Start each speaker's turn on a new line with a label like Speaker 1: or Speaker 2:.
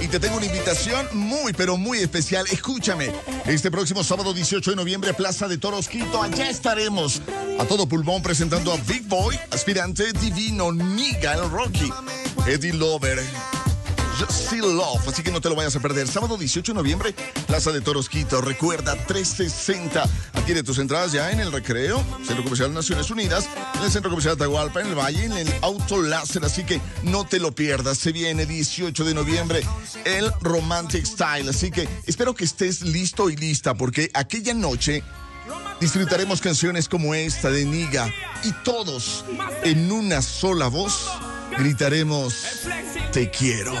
Speaker 1: Y te tengo una invitación muy, pero muy especial. Escúchame, este próximo sábado 18 de noviembre, Plaza de Toros Quito, allá estaremos a todo pulmón presentando a Big Boy, aspirante divino, Niga, el Rocky, Eddie Lover. Still Love, así que no te lo vayas a perder. Sábado 18 de noviembre, Plaza de Toros Quito. Recuerda, 360. Adquiere tus entradas ya en el Recreo, Centro Comercial Naciones Unidas, en el Centro Comercial Atahualpa, en el Valle, en el Auto Láser. Así que no te lo pierdas. Se viene 18 de noviembre el Romantic Style. Así que espero que estés listo y lista, porque aquella noche disfrutaremos canciones como esta de Niga y todos en una sola voz gritaremos: Te quiero.